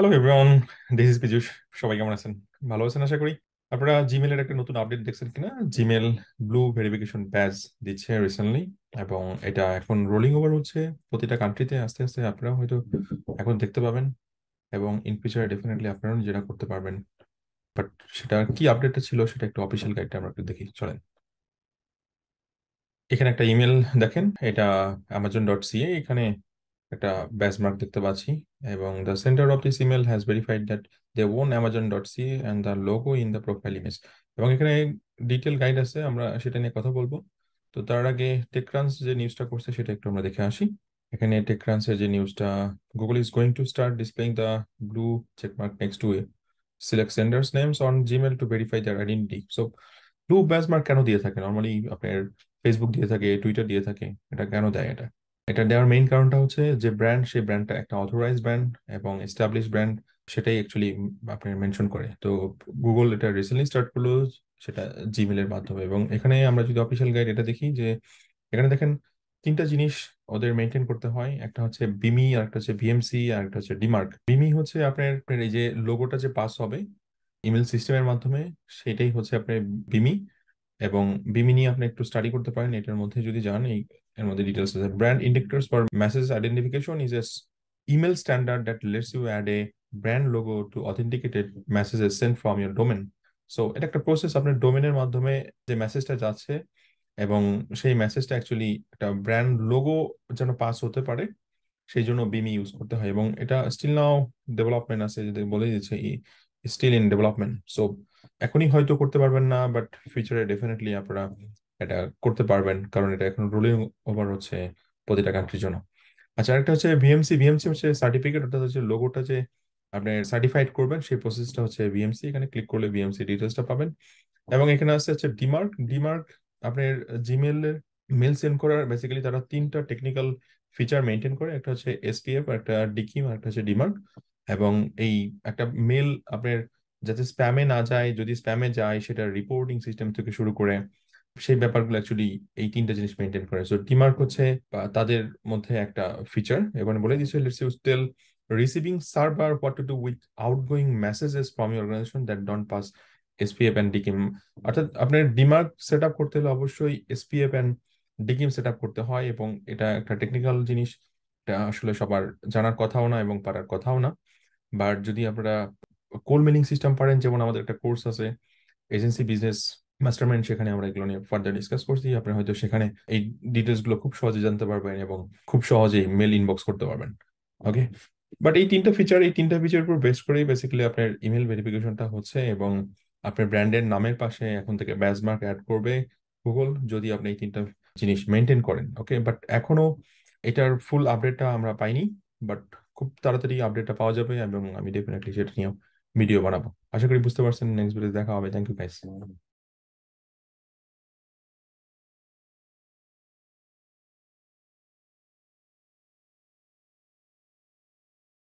Hello everyone this is Piyush সবাই কেমন আছেন? ভালো আছেন আশা করি? আপনারা জিমেলের একটা নতুন আপডেট দেখছেন কিনা? জিমেল ব্লু ভেরিফিকেশন ব্যাজ দিচ্ছে রিসেন্টলি এবং এটা এখন রোলিং ওভার হচ্ছে প্রতিটা কান্ট্রিতে আস্তে আস্তে আপনারা হয়তো এখন দেখতে পাবেন এবং ইন ফিউচারে ডেফিনেটলি আপনারা নিজেরা করতে পারবেন। বাট সেটা কি আপডেটটা ছিল সেটা একটু অফিসিয়াল গাইডটা আমরা একটু দেখি। চলেন। এখানে একটা ইমেল দেখেন। এটা অ্যামাজন ডট সিএ এখানে একটা ব্যাচ মার্ক দেখতে পাচ্ছি এবং the sender of this email has verified that they own Amazon dot C and the logo in the profile image এবং এখানে ডিটেল গাইড আছে, আমরা সেটা নিয়ে কথা বলব। তো তার আগে টেকক্রান্স যে নিউজটা করছে সেটা একটু আমরা দেখে আসি। এখানে টেকক্রান্সের যে নিউজটা Google is going to start displaying the blue checkmark next to a select senders names on Gmail to verify their identity so blue badge mark কেন দিয়ে থাকে? নর্মালি আপনার ফেসবুক দিয়ে থাকে টুইটার দিয়ে থাকে, এটা কেন দেয় এটা? এটা দেওয়ার মেইন কারণটা হচ্ছে যে ব্র্যান্ড সেই ব্র্যান্ডটা একটা অথরাইজ ব্র্যান্ড এবং এস্টাবলিশ ব্র্যান্ড সেটাই অ্যাকচুয়ালি আপনার মেনশন করে। তো গুগল এটা রিসেন্টলি স্টার্ট করল সেটা জিমেলের মাধ্যমে এবং এখানে আমরা যদি অফিসিয়াল গাইড এটা দেখি যে এখানে দেখেন তিনটা জিনিস ওদের মেনটেন করতে হয়। একটা হচ্ছে বিমি আর একটা হচ্ছে বিএমসি আর একটা হচ্ছে ডিমার্ক বিমি হচ্ছে আপনার এই যে লোগোটা যে পাস হবে ইমেল সিস্টেমের মাধ্যমে সেটাই হচ্ছে আপনার বিমি এবং বিমি নিয়ে আপনি একটু স্টাডি করতে পারেন। এটার মধ্যে যদি যান, এই এর মধ্যে ডিটেলস আছে। Brand indicators for message identification is a email standard that lets you add a brand logo to authenticated messages sent from your domain. So এটা একটা প্রসেস আপনার ডোমেনের মাধ্যমে যে মেসেজটা যাচ্ছে এবং সেই মেসেজটা অ্যাকচুয়ালি একটা ব্র্যান্ড লোগো যেন পাস হতে পারে, সেই জন্য বিমি ইউজ করতে হয় এবং এটা স্টিল নাও ডেভেলপমেন্ট আছে, যদি বলে দিচ্ছে স্টিল ইন ডেভেলপমেন্ট সো এখনই হয়তো করতে পারবেন না বাট ফিউচারে ডেফিনেটলি আপনারা এটা করতে পারবেন, কারণ এটা এখন রুলিং ওভার হচ্ছে প্রতিটা কান্ট্রির জন্য। আচ্ছা একটা হচ্ছে ভিএমসি ভিএমসি হচ্ছে সার্টিফিকেট অর্থাৎ হচ্ছে লোগোটা যে আপনি সার্টিফাইড করবেন, সেই প্রসেসটা হচ্ছে ভিএমসি এখানে ক্লিক করলে ভিএমসি ডিটেলসটা পাবেন। এবং এখানে আছে হচ্ছে ডিমার্ক ডিমার্ক আপনার জিমেলের মেল সেন্ড করার বেসিক্যালি তারা তিনটা টেকনিক্যাল ফিচার মেনটেন করে, একটা হচ্ছে এসপিএফ একটা ডিকিম আর একটা হচ্ছে ডিমার্ক এবং এই একটা মেল আপনার যাতে স্প্যামে না যায়, যদি স্প্যামে যায়, সেটা রিপোর্টিং সিস্টেম থেকে শুরু করে সেই ব্যাপারগুলো অ্যাকচুয়ালি এই তিনটা জিনিস মেনটেন করে। সো ডিমার্ক হচ্ছে তাদের মধ্যে একটা ফিচার এবং বলে দিচ্ছে lets us tell receiving server what to do with outgoing messages from your organization that don't pass SPF and DKIM অর্থাৎ আপনার ডিমার্ক সেট আপ করতে হলে অবশ্যই SPF and DKIM set up করতে হয় এবং এটা একটা টেকনিক্যাল জিনিস, এটা আসলে সবার জানার কথাও না এবং পারার কথাও না। বাট যদি আপনারা কোল মেলিং সিস্টেম পারেন, যেমন আমাদের একটা কোর্স আছে এজেন্সি বিজনেস মাস্টারমাইন্ড সেখানে আমরা এগুলো নিয়ে ফার্দার ডিসকাস করছি। আপনি হয়তো সেখানে এই ডিটেলসগুলো খুব সহজে জানতে পারবেন এবং খুব সহজেই মেল ইনবক্স করতে পারবেন। ওকে বাট এই তিনটা ফিচার এই তিনটা ফিচার উপর বেস করেই বেসিক্যালি আপনার ইমেল ভেরিফিকেশনটা হচ্ছে এবং আপনার ব্র্যান্ডের নামের পাশে এখন থেকে ব্যাজ মার্ক অ্যাড করবে গুগল যদি আপনি এই তিনটা জিনিস মেনটেন করেন। ওকে বাট এখনও এটার ফুল আপডেটটা আমরা পাইনি বাট খুব তাড়াতাড়ি আপডেটটা পাওয়া যাবে এবং আমি ডেফিনেটলি সেটা নিয়েও ভিডিও বানাবো। আশা করি বুঝতে পারছেন। নেক্সট ভিডিও দেখা হবে। Thank you guys